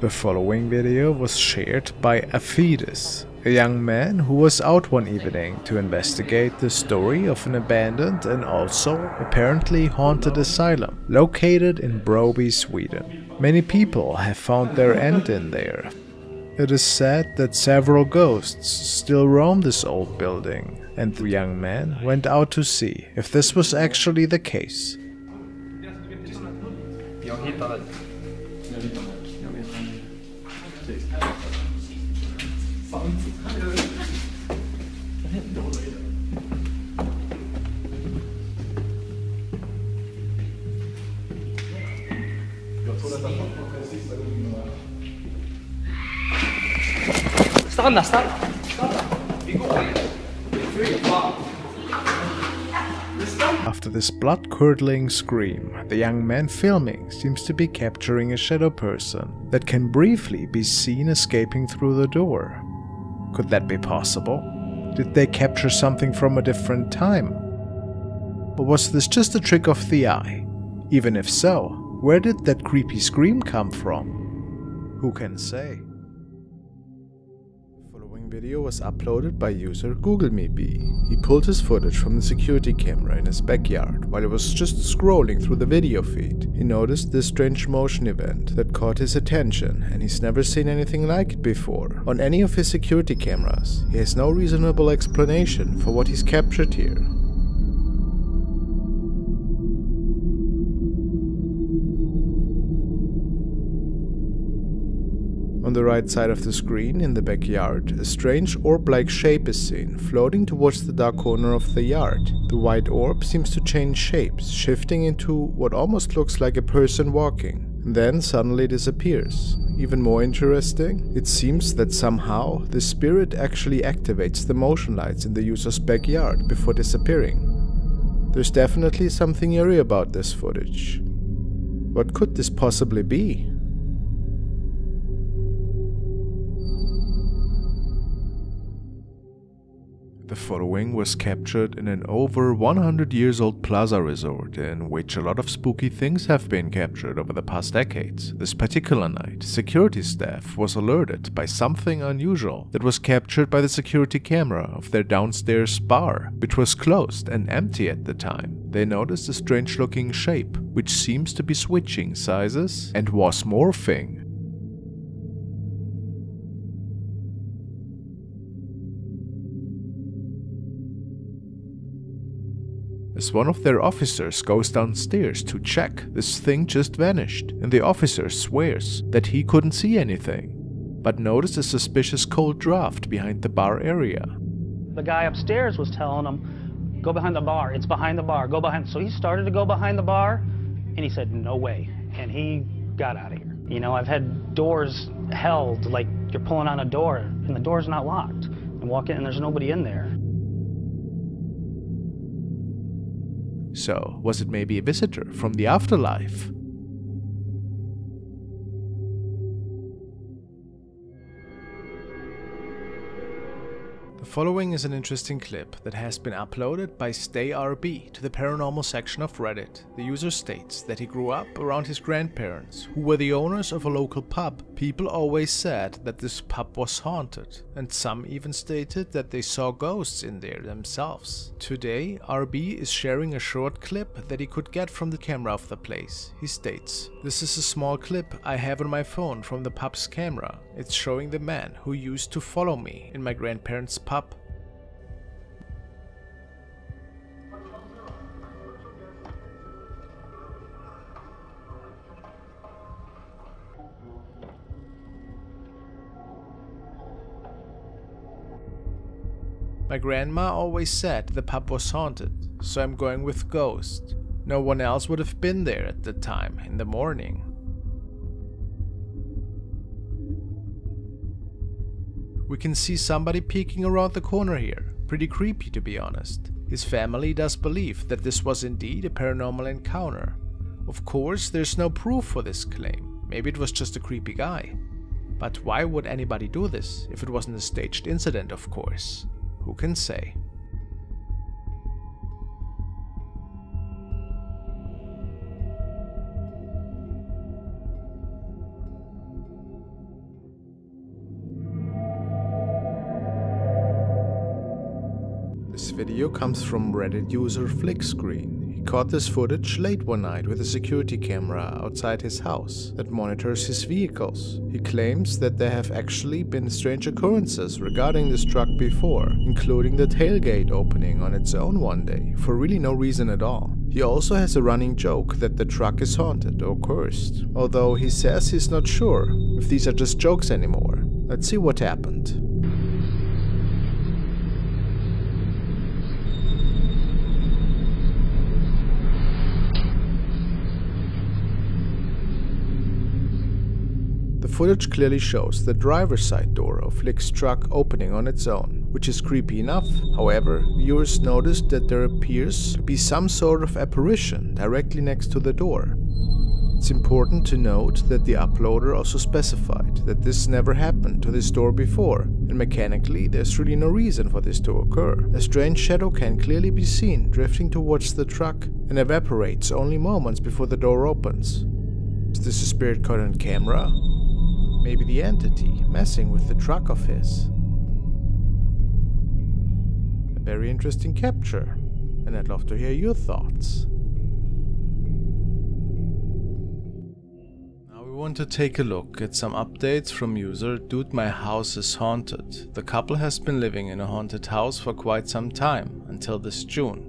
The following video was shared by Aphidus, a young man who was out one evening to investigate the story of an abandoned and also apparently haunted asylum located in Broby, Sweden. Many people have found their end in there. It is said that several ghosts still roam this old building, and the young man went out to see if this was actually the case. Stanna. After this blood-curdling scream, the young man filming seems to be capturing a shadow person that can briefly be seen escaping through the door. Could that be possible? Did they capture something from a different time? Or was this just a trick of the eye? Even if so, where did that creepy scream come from? Who can say? Video was uploaded by user GoogleMeBee. He pulled his footage from the security camera in his backyard while he was just scrolling through the video feed. He noticed this strange motion event that caught his attention and he's never seen anything like it before. On any of his security cameras, he has no reasonable explanation for what he's captured here. The right side of the screen, in the backyard, a strange orb-like shape is seen, floating towards the dark corner of the yard. The white orb seems to change shapes, shifting into what almost looks like a person walking, and then suddenly disappears. Even more interesting, it seems that somehow the spirit actually activates the motion lights in the user's backyard before disappearing. There's definitely something eerie about this footage. What could this possibly be? The following was captured in an over 100 years old plaza resort in which a lot of spooky things have been captured over the past decades. This particular night, security staff was alerted by something unusual that was captured by the security camera of their downstairs bar, which was closed and empty at the time. They noticed a strange looking shape, which seems to be switching sizes and was morphing As one of their officers goes downstairs to check, this thing just vanished, and the officer swears that he couldn't see anything, but noticed a suspicious cold draft behind the bar area. The guy upstairs was telling him, go behind the bar, it's behind the bar, go behind. So he started to go behind the bar, and he said, no way. And he got out of here. You know, I've had doors held like you're pulling on a door, and the door's not locked. And walk in, and there's nobody in there. So, was it maybe a visitor from the afterlife? Following is an interesting clip that has been uploaded by StayRB to the paranormal section of Reddit. The user states that he grew up around his grandparents, who were the owners of a local pub. People always said that this pub was haunted, and some even stated that they saw ghosts in there themselves. Today, RB is sharing a short clip that he could get from the camera of the place. He states, This is a small clip I have on my phone from the pub's camera. It's showing the man who used to follow me in my grandparents' pub My grandma always said the pub was haunted, so I'm going with Ghost. No one else would have been there at the time, in the morning. We can see somebody peeking around the corner here. Pretty creepy to be honest. His family does believe that this was indeed a paranormal encounter. Of course, there's no proof for this claim. Maybe it was just a creepy guy. But why would anybody do this if it wasn't a staged incident, of course? Who can say? This video comes from Reddit user Flickscreen. Caught this footage late one night with a security camera outside his house that monitors his vehicles. He claims that there have actually been strange occurrences regarding this truck before, including the tailgate opening on its own one day, for really no reason at all. He also has a running joke that the truck is haunted or cursed, although he says he's not sure if these are just jokes anymore. Let's see what happened. Footage clearly shows the driver's side door of Flick's truck opening on its own, which is creepy enough. However, viewers noticed that there appears to be some sort of apparition directly next to the door. It's important to note that the uploader also specified that this never happened to this door before, and mechanically there's really no reason for this to occur. A strange shadow can clearly be seen drifting towards the truck and evaporates only moments before the door opens. Is this a spirit caught on camera? Maybe the entity messing with the truck of his. A very interesting capture, and I'd love to hear your thoughts. Now we want to take a look at some updates from user Dude My House is Haunted. The couple has been living in a haunted house for quite some time, until this June.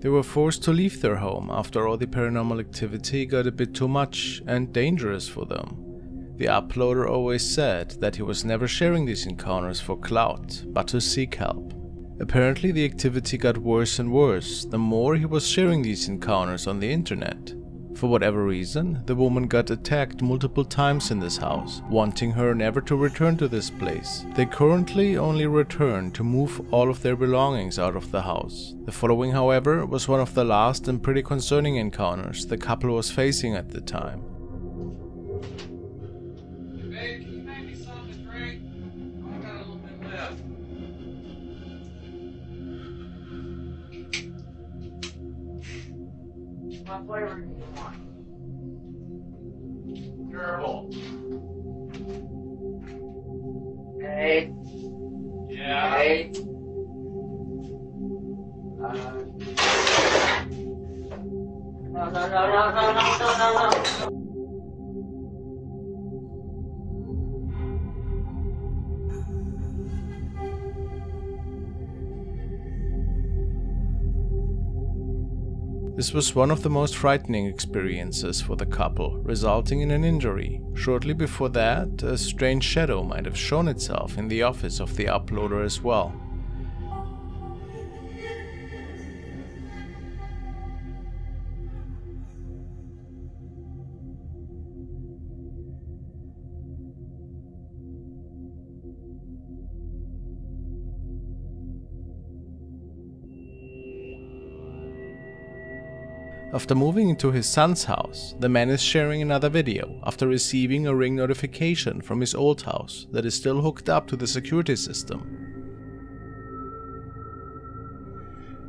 They were forced to leave their home after all the paranormal activity got a bit too much and dangerous for them. The uploader always said that he was never sharing these encounters for clout, but to seek help. Apparently the activity got worse and worse the more he was sharing these encounters on the internet. For whatever reason, the woman got attacked multiple times in this house, wanting her never to return to this place. They currently only return to move all of their belongings out of the house. The following, however, was one of the last and pretty concerning encounters the couple was facing at the time. Flavor you want? Terrible. This was one of the most frightening experiences for the couple, resulting in an injury. Shortly before that, a strange shadow might have shown itself in the office of the uploader as well. After moving into his son's house, the man is sharing another video after receiving a ring notification from his old house that is still hooked up to the security system.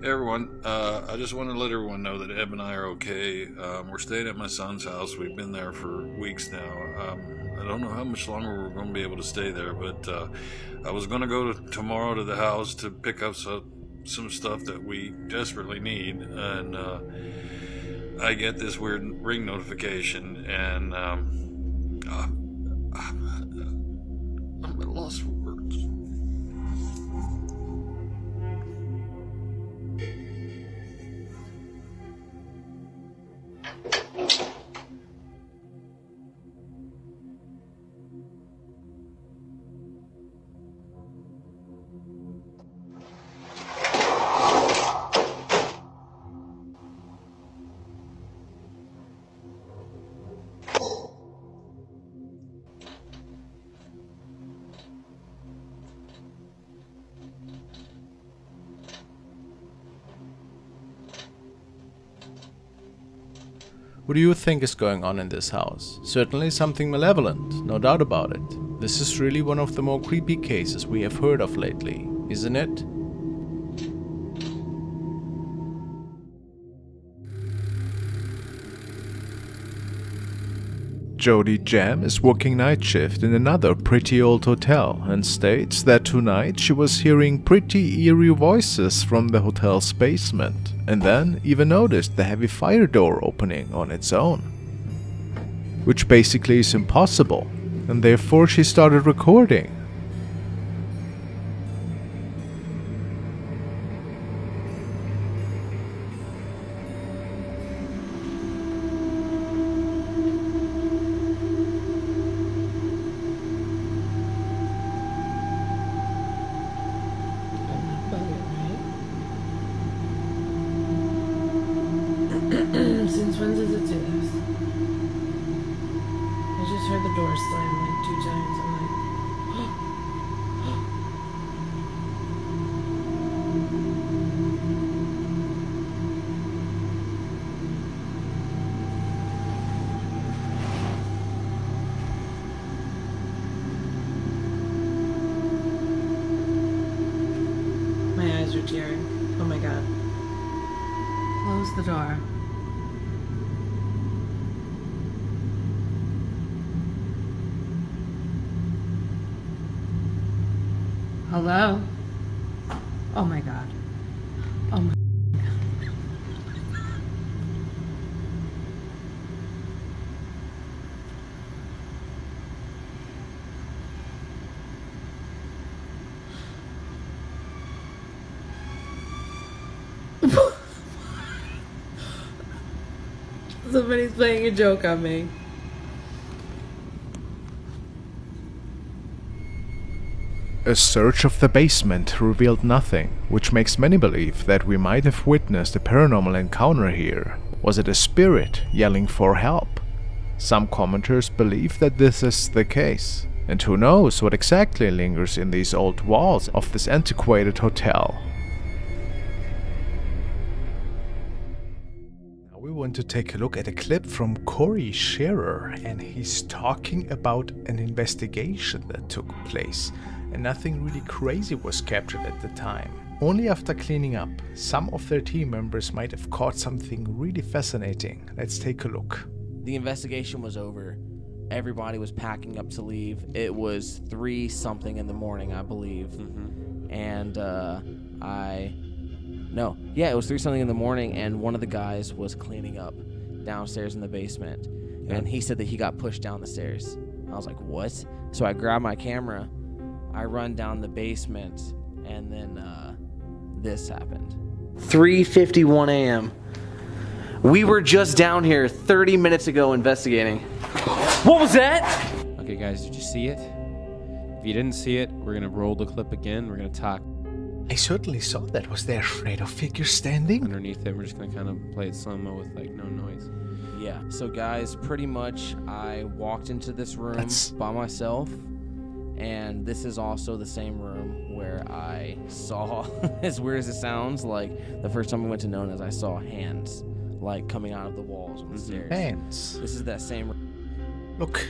Hey everyone, uh, I just want to let everyone know that Eb and I are okay. Um, we're staying at my son's house. We've been there for weeks now. Um, I don't know how much longer we're going to be able to stay there, but uh, I was going to go to, tomorrow to the house to pick up some, some stuff that we desperately need, and uh, I get this weird ring notification, and um, uh, I'm at a loss What do you think is going on in this house? Certainly something malevolent, no doubt about it. This is really one of the more creepy cases we have heard of lately, isn't it? Jody Jam is working night shift in another pretty old hotel and states that tonight she was hearing pretty eerie voices from the hotel's basement and then even noticed the heavy fire door opening on its own. Which basically is impossible, and therefore she started recording. Since when does it do this? I just heard the door slam like two times. I'm like, my eyes are tearing. Oh my god. Close the door. Hello? Oh my god. Oh my God. Somebody's playing a joke on me. A search of the basement revealed nothing, which makes many believe that we might have witnessed a paranormal encounter here. Was it a spirit yelling for help? Some commenters believe that this is the case. And who knows what exactly lingers in these old walls of this antiquated hotel. Now we want to take a look at a clip from Corey Scherer, and he's talking about an investigation that took place, and nothing really crazy was captured at the time. Only after cleaning up, some of their team members might have caught something really fascinating. Let's take a look. the investigation was over. Everybody was packing up to leave. It was three something in the morning, I believe. And uh, I, no, yeah, it was three something in the morning, and one of the guys was cleaning up downstairs in the basement, and he said that he got pushed down the stairs. I was like, what? So I grabbed my camera, I run down the basement, and then uh, this happened. 3:51 a.m. We were just down here 30 minutes ago investigating. What was that? Okay, guys, did you see it? If you didn't see it, we're gonna roll the clip again. We're gonna talk I certainly saw that. Was there a shadow figure standing? underneath it. We're just gonna kind of play it slow mo with like no noise. Yeah. So guys, pretty much I walked into this room That's- by myself and this is also the same room where I saw as weird as it sounds, like the first time we went to Nona's I saw hands like coming out of the walls on the mm-hmm. stairs. Hands. This is that same room. Look.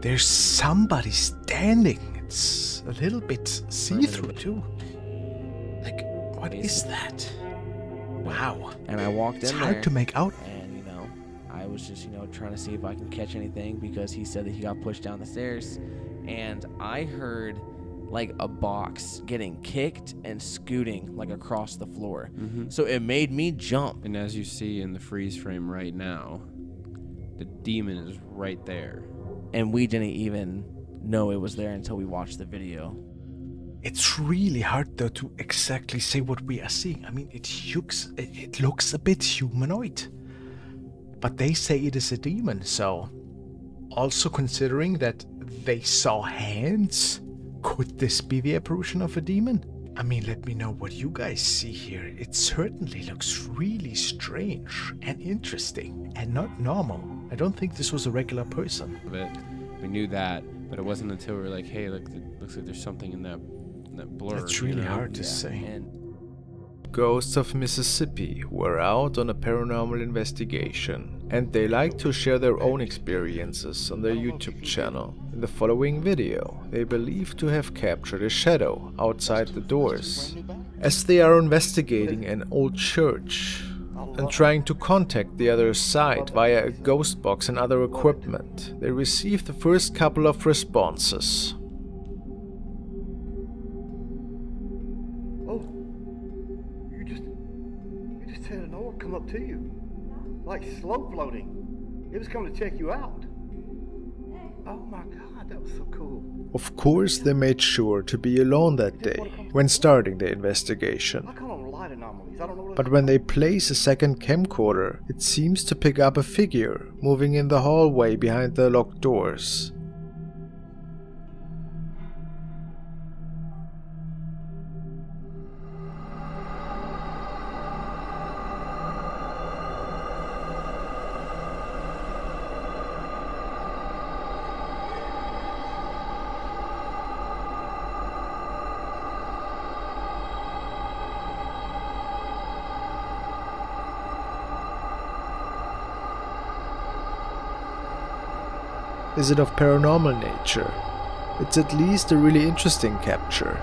There's somebody standing. It's a little bit see through, too. Like, what is that? Wow. And I walked in. It's hard there to make out. Was just, you know, trying to see if I can catch anything because he said that he got pushed down the stairs and I heard like a box getting kicked and scooting like across the floor. Mm-hmm. So it made me jump. And as you see in the freeze frame right now, the demon is right there. and we didn't even know it was there until we watched the video. It's really hard though to exactly say what we are seeing. I mean, it looks it, it looks a bit humanoid, but they say it is a demon. So, also considering that they saw hands, could this be the apparition of a demon? I mean, let me know what you guys see here. It certainly looks really strange and interesting and not normal. I don't think this was a regular person. It, we knew that, but it wasn't until we were like, "Hey, look, looks like there's something in that in that blur." You really know? hard to Yeah, say. And Ghosts of Mississippi were out on a paranormal investigation, and they like to share their own experiences on their YouTube channel. In the following video, they believe to have captured a shadow outside the doors, as they are investigating an old church and trying to contact the other side via a ghost box and other equipment, they receive the first couple of responses. Up to you, like slow floating. It was coming to check you out. Oh my God, that was so cool. Of course, they made sure to be alone that day when starting the investigation. I call them light anomalies. I don't know what. But when they place a second camcorder, it seems to pick up a figure moving in the hallway behind the locked doors. Is it of paranormal nature? It's at least a really interesting capture.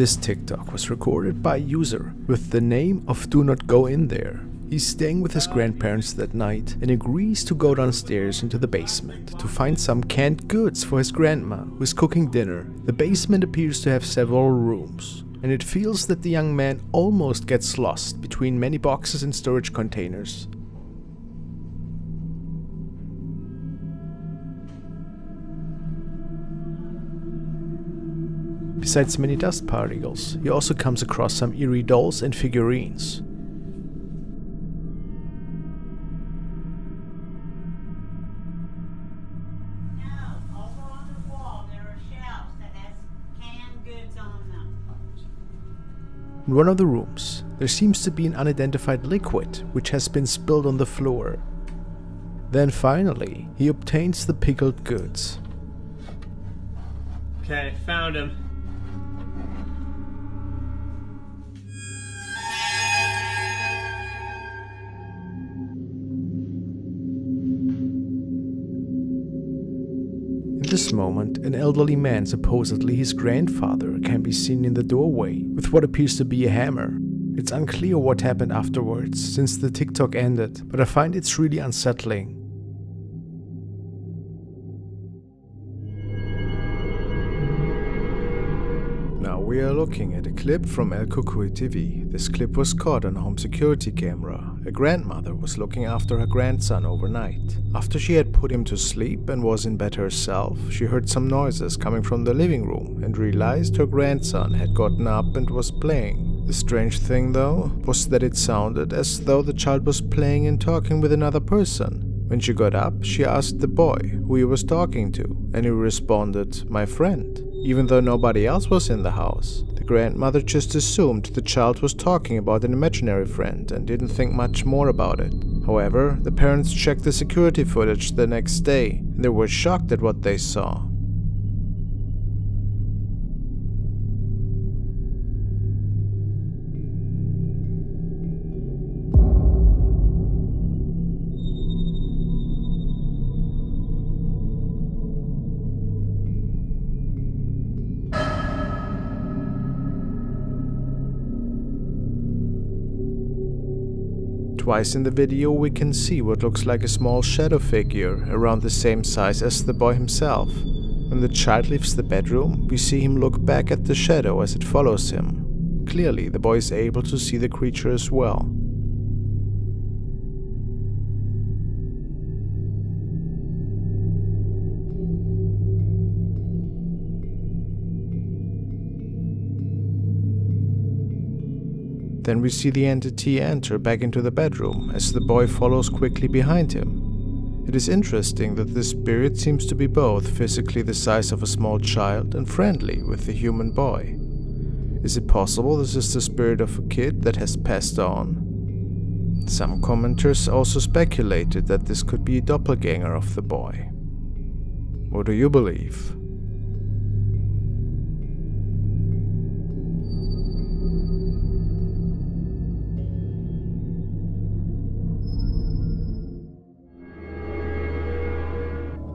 This TikTok was recorded by a user with the name of Do Not Go In There. He's staying with his grandparents that night and agrees to go downstairs into the basement to find some canned goods for his grandma who is cooking dinner. The basement appears to have several rooms, and it feels that the young man almost gets lost between many boxes and storage containers. Besides many dust particles, he also comes across some eerie dolls and figurines. No, over on the wall, there are shelves that has canned goods on them. In one of the rooms, there seems to be an unidentified liquid which has been spilled on the floor. Then finally, he obtains the pickled goods. Okay, found him. This moment, an elderly man, supposedly his grandfather, can be seen in the doorway with what appears to be a hammer. It's unclear what happened afterwards since the TikTok ended, but I find it's really unsettling. Now we are looking at clip from El Kukui TV. This clip was caught on a home security camera. A grandmother was looking after her grandson overnight. After she had put him to sleep and was in bed herself, she heard some noises coming from the living room and realized her grandson had gotten up and was playing. The strange thing, though, was that it sounded as though the child was playing and talking with another person. When she got up, she asked the boy who he was talking to, and he responded, My friend. Even though nobody else was in the house, the grandmother just assumed the child was talking about an imaginary friend and didn't think much more about it. However, the parents checked the security footage the next day and they were shocked at what they saw. Twice in the video we can see what looks like a small shadow figure around the same size as the boy himself. When the child leaves the bedroom, we see him look back at the shadow as it follows him. Clearly, the boy is able to see the creature as well. Then we see the entity enter back into the bedroom as the boy follows quickly behind him. It is interesting that this spirit seems to be both physically the size of a small child and friendly with the human boy. Is it possible this is the spirit of a kid that has passed on? Some commenters also speculated that this could be a doppelganger of the boy. What do you believe?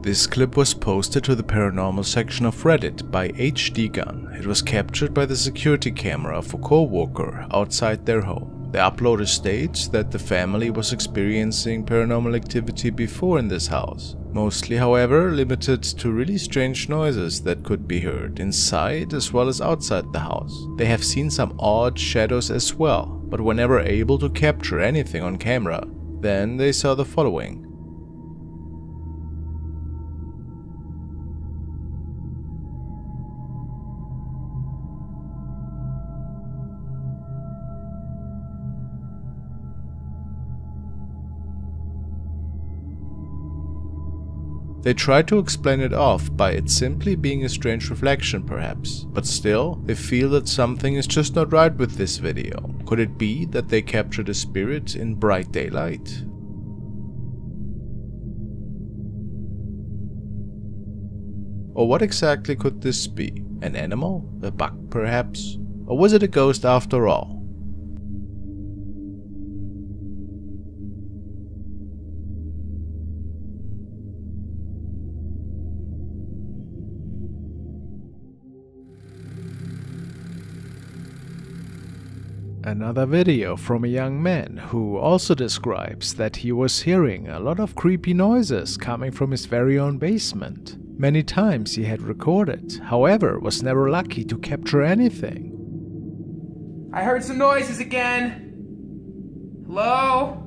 This clip was posted to the paranormal section of Reddit by HD Gun. It was captured by the security camera of a co-worker outside their home. The uploader states that the family was experiencing paranormal activity before in this house. Mostly, however, limited to really strange noises that could be heard inside as well as outside the house. They have seen some odd shadows as well, but were never able to capture anything on camera. Then they saw the following. They try to explain it off by it simply being a strange reflection perhaps, but still, they feel that something is just not right with this video. Could it be that they captured a spirit in bright daylight? Or what exactly could this be? An animal? A bug perhaps? Or was it a ghost after all? Another video from a young man who also describes that he was hearing a lot of creepy noises coming from his very own basement. Many times he had recorded, however, was never lucky to capture anything. I heard some noises again. Hello?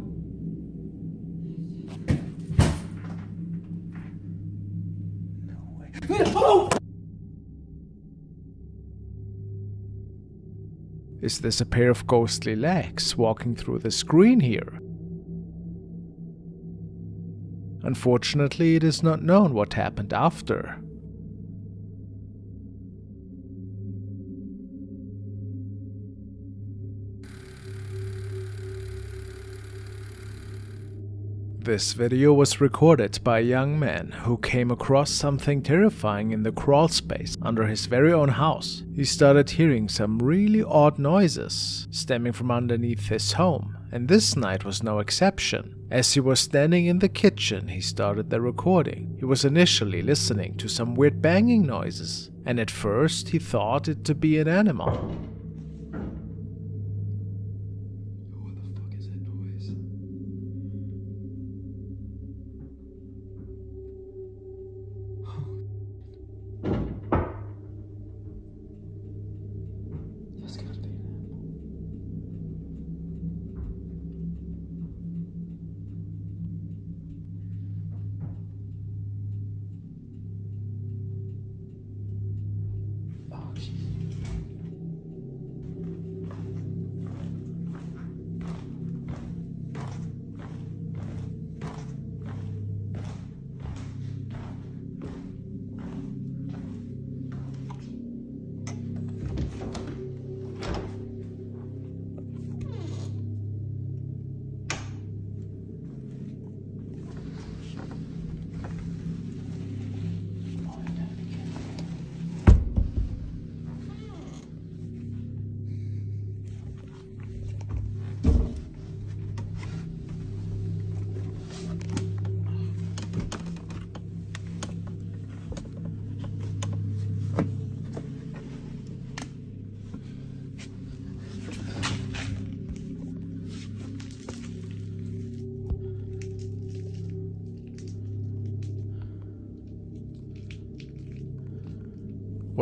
Is this a pair of ghostly legs walking through the screen here? Unfortunately, it is not known what happened after. This video was recorded by a young man who came across something terrifying in the crawl space under his very own house. He started hearing some really odd noises stemming from underneath his home, and this night was no exception. As he was standing in the kitchen, he started the recording. He was initially listening to some weird banging noises, and at first he thought it to be an animal.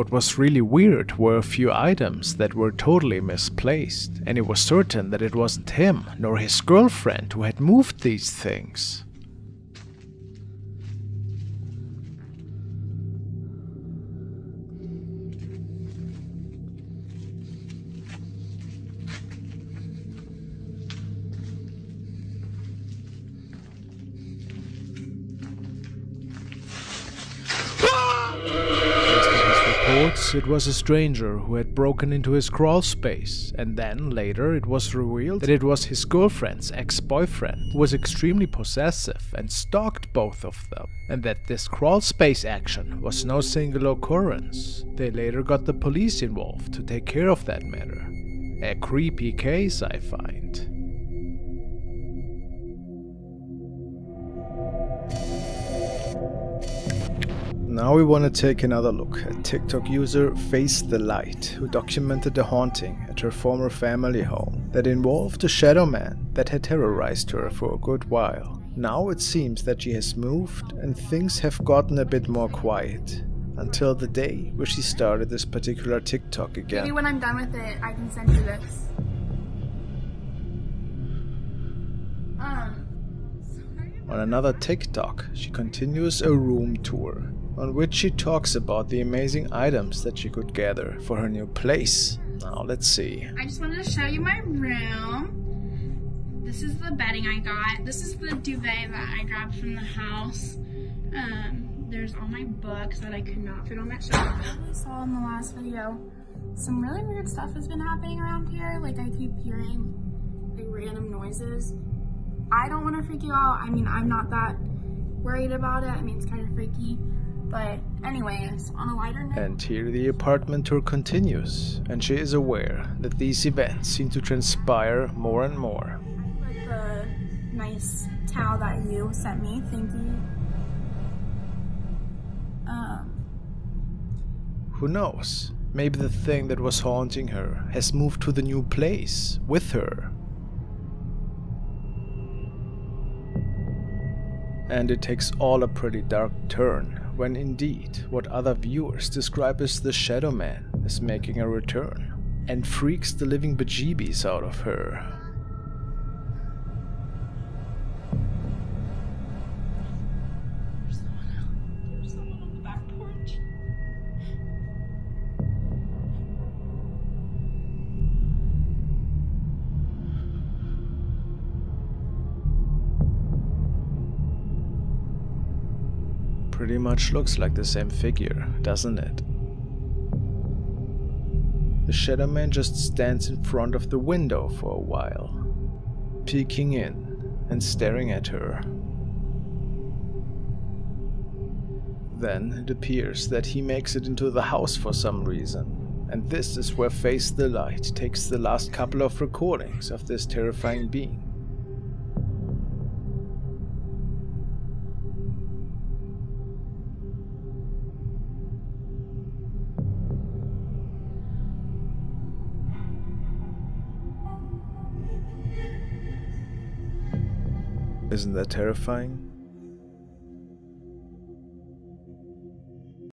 What was really weird were a few items that were totally misplaced, and it was certain that it wasn't him nor his girlfriend who had moved these things. It was a stranger who had broken into his crawl space, and then later it was revealed that it was his girlfriend's ex boyfriend who was extremely possessive and stalked both of them, and that this crawl space action was no single occurrence. They later got the police involved to take care of that matter. A creepy case, I find. Now we want to take another look at TikTok user Face the Light, who documented the haunting at her former family home that involved a shadow man that had terrorized her for a good while. Now it seems that she has moved and things have gotten a bit more quiet. Until the day where she started this particular TikTok again. Maybe when I'm done with it, I can send you this. Um, On another TikTok, she continues a room tour, on which she talks about the amazing items that she could gather for her new place. Now let's see. I just wanted to show you my room. This is the bedding I got. This is the duvet that I grabbed from the house. Um, there's all my books that I could not fit on that shelf. I saw in the last video, some really weird stuff has been happening around here. Like I keep hearing like random noises. I don't want to freak you out. I mean, I'm not that worried about it. I mean, it's kind of freaky. But anyways, on a lighter note, And here the apartment tour continues, and she is aware that these events seem to transpire more and more. the nice towel that you sent me. Thank you. Um, Who knows? Maybe the thing that was haunting her has moved to the new place with her. And it takes all a pretty dark turn when indeed what other viewers describe as the Shadow Man is making a return and freaks the living bejeebies out of her. Pretty much looks like the same figure, doesn't it? The Shadow Man just stands in front of the window for a while, peeking in and staring at her. Then it appears that he makes it into the house for some reason, and this is where Face the Light takes the last couple of recordings of this terrifying being. Isn't that terrifying?